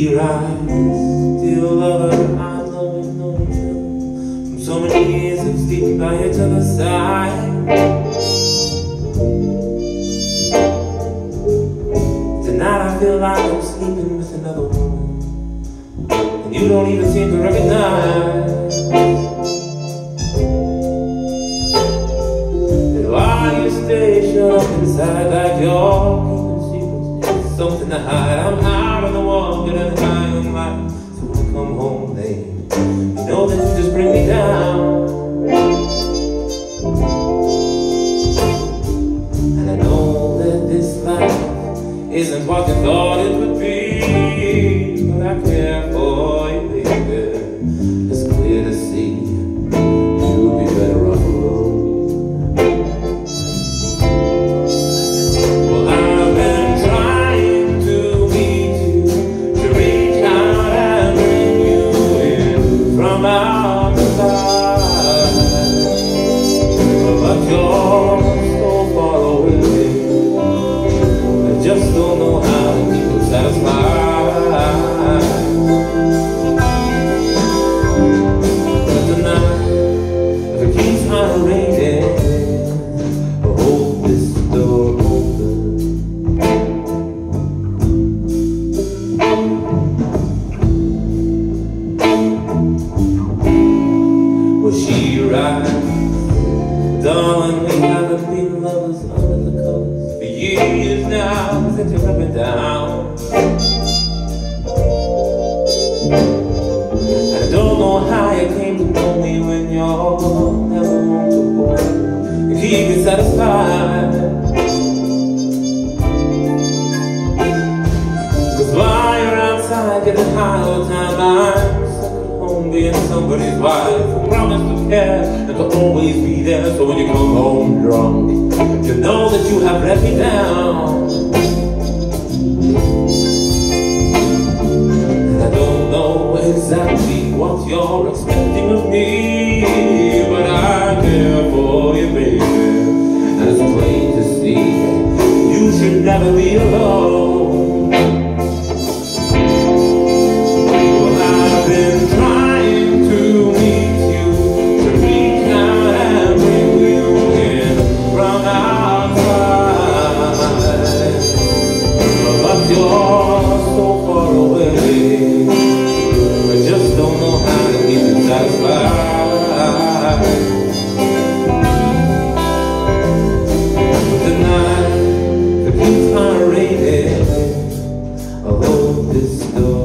Here each other's side. Tonight I feel like I'm sleeping with another woman. And you don't even seem to recognize. That why you stay shut up inside like you're keeping secrets something to hide, I'm out on the wall, getting high on life. So I come home late, you know hold this door open Was she right? Darling, we haven't been lovers under the covers For years now, since you're up and down satisfied Cause while you're outside getting high all the time I'm stuck home being somebody's wife. Who promise to care and to always be there. So when you come home drunk You know that you have let me down I hope this door.